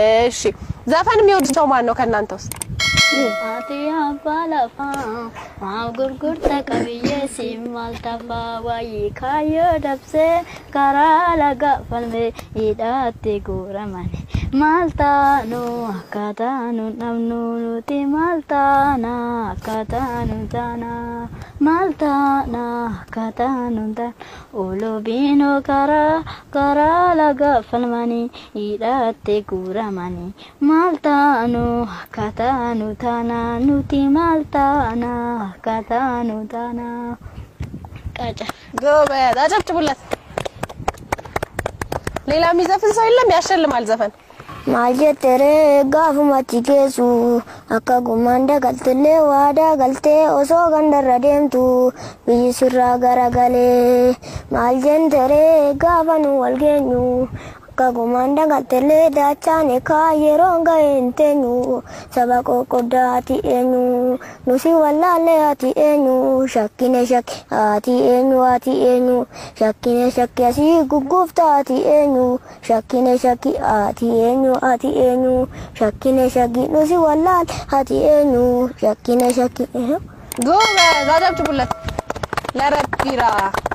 እሺ ዘፈን የሚወድ ሰው ማን ነው ከእናንተ ውስጥ? አትያ ባላፋ ማጉርጉር ተቀብዬ ሲማልታፋ ዋይ ካዮ ደብሴ ಕರಾಲಗ ಫಲ್ಮೆ ಇಡಾತಿ ಗೂರಮನೆ ಮಾಲ್ತಾನು ಕದಾನು ನಮ್ನೂನುತಿ ಮಾಲ್ತಾನ ಕದಾನು ದಾನ ಮಾಲ್ತಾನ ಕದಾನು the Olu bean ಕರ ಕರಾಲಗ ಫಲ್ಮನಿ ಇಡಾತಿ ಗೂರಮನೆ ಮಾಲ್ತಾನು ಕದಾನು ದಾನ ನುತಿ ಮಾಲ್ತಾನ ದಾನ ሌላ የሚዘፍን ሰው የለም። ያሸልማል ዘፈን maajetere gaafuma cikeessu akka gummaan dagaltillee waa dagaltee osoo gandarra deemtu biyyi sirraa garagalee maal jentere gaafa nu wal geenyu Kagumaan daggatellee daachaan ekaa yeroon ga'e hin teenyu saba qoqqoddaa ati eenyu nusi wallaallee ati eenyu shakkine shakke ati eenyu ati eenyu shakkine shakke asii gugguuftaa ati eenyu shakki ati eenyu ati eenyu shakkine shakki nusi wallaal ati eenyu shakkine shakki. Duuba zaadabtu bullatti. Larabbiraa.